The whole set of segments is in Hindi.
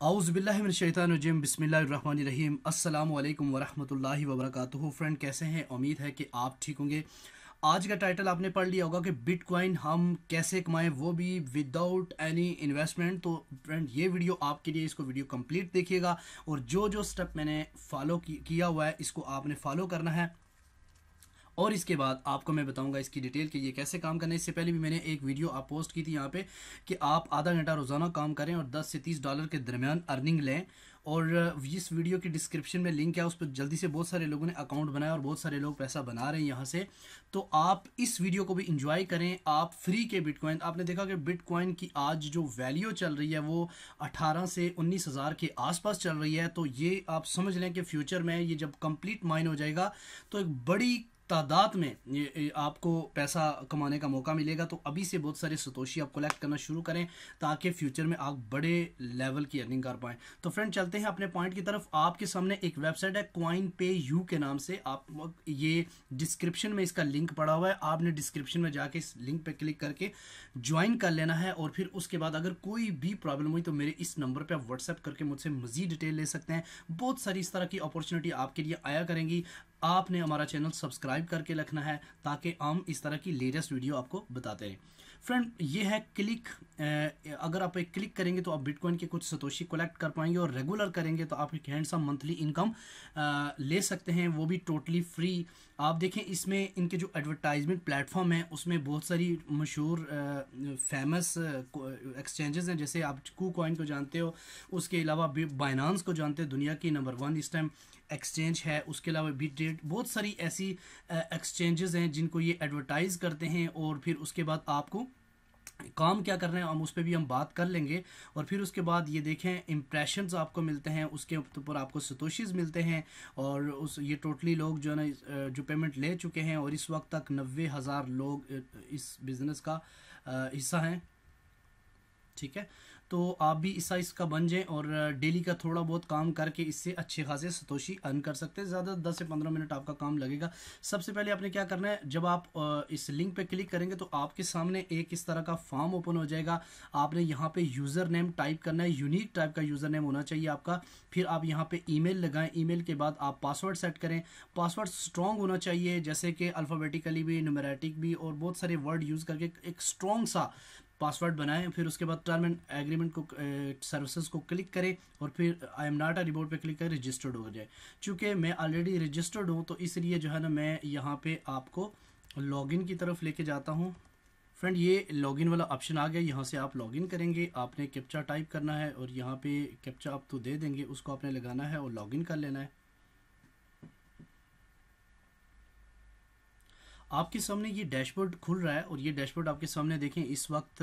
आउज़बिल्लिमिनशैतानरजीम बिस्मिल्लाहिर्रहमानिर्रहीम। अस्सलाम वालेकुम वरहमतुल्लाहि वबरकातुहू। फ्रेंड, कैसे हैं? उम्मीद है कि आप ठीक होंगे। आज का टाइटल आपने पढ़ लिया होगा कि बिटकॉइन हम कैसे कमाएँ, वो भी विदाउट एनी इन्वेस्टमेंट तो फ्रेंड, ये वीडियो आपके लिए, इसको वीडियो कंप्लीट देखिएगा। और जो जो स्टेप मैंने फॉलो किया हुआ है, इसको आपने फॉलो करना है। और इसके बाद आपको मैं बताऊँगा इसकी डिटेल कि ये कैसे काम करना है। इससे पहले भी मैंने एक वीडियो आप पोस्ट की थी यहाँ पे कि आप आधा घंटा रोज़ाना काम करें और 10 से 30 डॉलर के दरमियान अर्निंग लें। और इस वीडियो की डिस्क्रिप्शन में लिंक है, उस पर जल्दी से बहुत सारे लोगों ने अकाउंट बनाया और बहुत सारे लोग पैसा बना रहे हैं यहाँ से। तो आप इस वीडियो को भी इंजॉय करें। आप फ्री के बिटकॉइन आपने देखा कि बिटकॉइन की आज जो वैल्यू चल रही है वो 18 से उन्नीस हज़ार के आसपास चल रही है। तो ये आप समझ लें कि फ्यूचर में ये जब कंप्लीट माइन हो जाएगा तो एक बड़ी तादाद में ये आपको पैसा कमाने का मौका मिलेगा तो अभी से बहुत सारे सतोशी आप कलेक्ट करना शुरू करें, ताकि फ्यूचर में आप बड़े लेवल की अर्निंग कर पाएँ। तो फ्रेंड चलते हैं अपने पॉइंट की तरफ़। आपके सामने एक वेबसाइट है क्वाइन पे यू के नाम से। आप, ये डिस्क्रिप्शन में इसका लिंक पड़ा हुआ है। आपने डिस्क्रिप्शन में जाके इस लिंक पर क्लिक करके ज्वाइन कर लेना है, और फिर उसके बाद अगर कोई भी प्रॉब्लम हुई तो मेरे इस नंबर पर आप व्हाट्सएप करके मुझसे मजीद डिटेल ले सकते हैं। बहुत सारी इस तरह की अपॉर्चुनिटी आपके लिए आया करेंगी। आपने हमारा चैनल सब्सक्राइब करके रखना है ताकि हम इस तरह की लेटेस्ट वीडियो आपको बताते रहें। फ्रेंड, ये है क्लिक अगर आप एक क्लिक करेंगे तो आप बिटकॉइन के कुछ सतोशी कलेक्ट कर पाएँगे और रेगुलर करेंगे तो आप एक हैंडसम मंथली इनकम ले सकते हैं, वो भी टोटली फ्री। आप देखें, इसमें इनके जो एडवर्टाइजमेंट प्लेटफॉर्म है, उसमें बहुत सारी मशहूर फ़ेमस एक्सचेंजेस हैं। जैसे आप कू कॉइन को जानते हो, उसके अलावा बाइनांस को जानते हो, दुनिया की नंबर वन इस टाइम एक्सचेंज है। उसके अलावा बी डेट बहुत सारी ऐसी एक्सचेंजेस हैं जिनको ये एडवर्टाइज करते हैं और फिर उसके बाद आपको काम क्या कर रहे हैं, हम उस पर भी हम बात कर लेंगे। और फिर उसके बाद ये देखें इम्प्रेशन आपको मिलते हैं, उसके ऊपर आपको सतोशीज मिलते हैं। और उस, ये टोटली लोग जो है ना जो पेमेंट ले चुके हैं, और इस वक्त तक नब्बे हज़ार लोग इस बिज़नेस का हिस्सा हैं। ठीक है? तो आप भी इस साइज़ का बन जाएँ और डेली का थोड़ा बहुत काम करके इससे अच्छे खासे सतोशी अर्न कर सकते हैं। ज़्यादा दस से पंद्रह मिनट आपका काम लगेगा। सबसे पहले आपने क्या करना है, जब आप इस लिंक पे क्लिक करेंगे तो आपके सामने एक इस तरह का फॉर्म ओपन हो जाएगा। आपने यहाँ पे यूज़र नेम टाइप करना है यूनिक टाइप का यूज़र नेम होना चाहिए आपका। फिर आप यहाँ पे ईमेल लगाएँ। ईमेल के बाद आप पासवर्ड सेट करें। पासवर्ड स्ट्रॉन्ग होना चाहिए, जैसे कि अल्फ़ाबेटिकली भी न्यूमेरेटिक भी और बहुत सारे वर्ड यूज़ करके एक स्ट्रॉन्ग सा पासवर्ड बनाएँ, फिर उसके बाद टर्म एंड एग्रीमेंट को सर्विसेज़ को क्लिक करें और फिर I am not a report पे क्लिक करें रजिस्टर्ड हो जाए। चूँकि मैं ऑलरेडी रजिस्टर्ड हूँ तो इसलिए जो है ना, मैं यहाँ पे आपको लॉगिन की तरफ़ लेके जाता हूँ। फ्रेंड ये लॉगिन वाला ऑप्शन आ गया, यहाँ से आप लॉगिन करेंगे। आपने कैप्चा टाइप करना है और यहाँ पे कैप्चा आप तो दे देंगे, उसको आपने लगाना है और लॉगिन कर लेना है। आपके सामने ये डैशबोर्ड खुल रहा है और ये डैशबोर्ड आपके सामने देखें, इस वक्त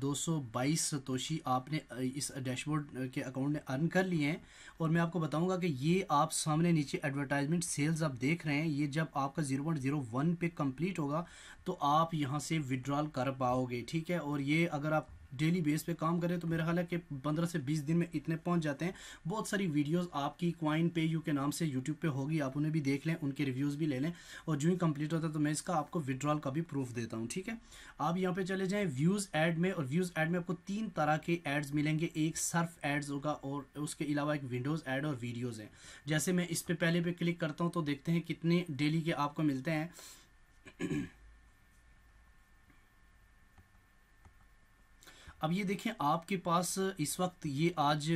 222 सतोशी आपने इस डैशबोर्ड के अकाउंट में अर्न कर लिए हैं। और मैं आपको बताऊँगा कि ये आप सामने नीचे एडवर्टाइजमेंट सेल्स आप देख रहे हैं। ये जब आपका ज़ीरो पॉइंट ज़ीरो वन पे कंप्लीट होगा तो आप यहाँ से विड्रॉल कर पाओगे, ठीक है? और ये अगर आप डेली बेस पे काम करें तो मेरा ख्याल है कि पंद्रह से बीस दिन में इतने पहुँच जाते हैं। बहुत सारी वीडियोस आपकी क्वाइन पे, यू के नाम से यूट्यूब पे होगी, आप उन्हें भी देख लें, उनके रिव्यूज़ भी ले लें, और जो ही कंप्लीट होता है तो मैं इसका आपको विड्रॉल का भी प्रूफ देता हूँ, ठीक है? आप यहाँ पे चले जाएँ व्यूज़ एड में, और व्यूज़ एड में आपको तीन तरह के एड्स मिलेंगे, एक सर्फ एड्स होगा, और उसके अलावा एक विंडोज़ एड और वीडियोज़ हैं। जैसे मैं इस पर पहले पे क्लिक करता हूँ तो देखते हैं कितने डेली के आपको मिलते हैं। अब ये देखें, आपके पास इस वक्त ये आज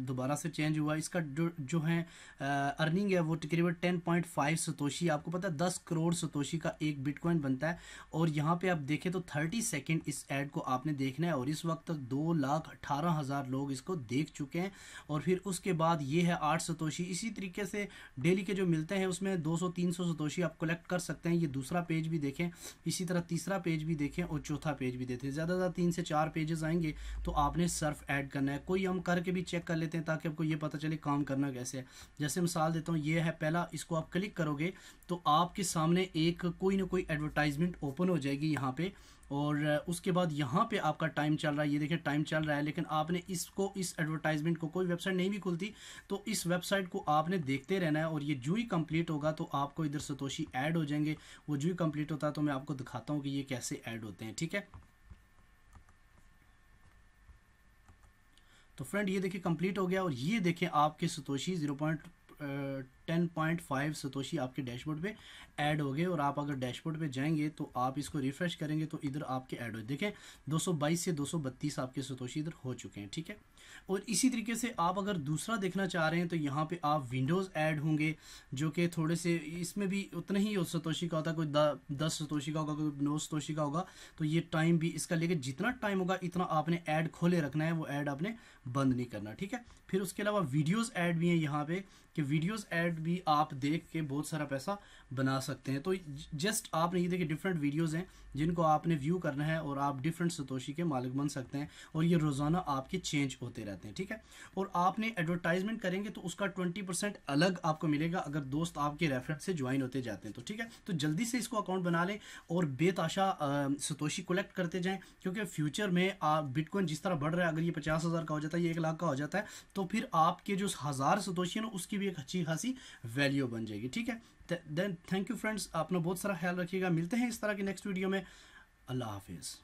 दोबारा से चेंज हुआ। इसका जो है अर्निंग है, वो तकरीबन टेन पॉइंट फाइव सतोशी। आपको पता है, दस करोड़ सतोशी का एक बिटकॉइन बनता है। और यहाँ पे आप देखें तो थर्टी सेकेंड इस एड को आपने देखना है। और इस वक्त तक दो लाख अठारह हज़ार लोग इसको देख चुके हैं। और फिर उसके बाद ये है आठ सतोशी। इसी तरीके से डेली के जो मिलते हैं, उसमें दो सौ, तीन सौ सतोशी आप कलेक्ट कर सकते हैं। ये दूसरा पेज भी देखें, इसी तरह तीसरा पेज भी देखें और चौथा पेज भी देखें ज़्यादा ज़्यादा तीन से चार पेजेस आएँगे तो आपने सर्फ ऐड करना है। कोई हम करके भी चेक कर लेते हैं ताकि आपको ये पता चले काम करना कैसे है। जैसे मिसाल देता हूँ, ये है, पहला इसको आप क्लिक करोगे तो आपके सामने एक कोई ना कोई एडवर्टाइजमेंट ओपन हो जाएगी यहाँ पे। और उसके बाद यहाँ पे आपका टाइम चल रहा है। ये देखिए टाइम चल रहा है, लेकिन आपने इसको, इस एडवर्टाइजमेंट को, कोई वेबसाइट नहीं भी खुलती तो इस वेबसाइट को आपने देखते रहना है। और ये जो ही कंप्लीट होगा तो आपको इधर सतोशी ऐड हो जाएँगे। वो जो ही कंप्लीट होता है तो मैं आपको दिखाता हूँ कि ये कैसे ऐड होते हैं, ठीक है? तो फ्रेंड ये देखिए कंप्लीट हो गया और ये देखें आपके Satoshi zero point ten point five Satoshi आपके डैशबोर्ड पे ऐड हो गए और आप अगर डैशबोर्ड पे जाएँगे तो आप इसको रिफ्रेश करेंगे तो इधर आपके ऐड हो देखें 222 से 232 आपके सतोशी इधर हो चुके हैं, ठीक है? और इसी तरीके से आप अगर दूसरा देखना चाह रहे हैं तो यहाँ पे आप विंडोज़ ऐड होंगे, जो कि थोड़े से इसमें भी उतना ही सतोशी का होता है कोई दस सतोशी का होगा, कोई नौ सतोशी का होगा तो ये टाइम भी इसका लेकिन जितना टाइम होगा, इतना आपने ऐड खोले रखना है, वो ऐड आपने बंद नहीं करना, ठीक है? फिर उसके अलावा वीडियोज़ ऐड भी हैं यहाँ पे, कि वीडियोज़ ऐड भी आप देख के बहुत सारा पैसा बना सकते हैं। तो जस्ट आपने ये देखिए डिफरेंट वीडियोज़ हैं, जिनको आपने व्यू करना है और आप डिफरेंट सतोशी के मालिक बन सकते हैं और ये रोज़ाना आपके चेंज होते रहते हैं, ठीक है? और आपने एडवर्टाइजमेंट करेंगे तो उसका ट्वेंटी अलग आपको मिलेगा अगर दोस्त आपके रेफरेंस से ज्वाइन होते जाते हैं तो ठीक है? तो जल्दी से इसको अकाउंट बना लें और बेताशा सतोशी कलेक्ट करते जाएँ, क्योंकि फ्यूचर में आप बिटकॉइन जिस तरह बढ़ रहा है, अगर ये पचास हज़ार का हो जाता है, ये एक लाख का हो जाता है तो फिर आपके जो हज़ार सतोशी है ना, उसकी भी एक अच्छी खासी वैल्यू बन जाएगी। ठीक है? देन थैंक यू फ्रेंड्स अपना बहुत सारा ख्याल रखिएगा। मिलते हैं इस तरह के नेक्स्ट वीडियो में। अल्लाह हाफिज़।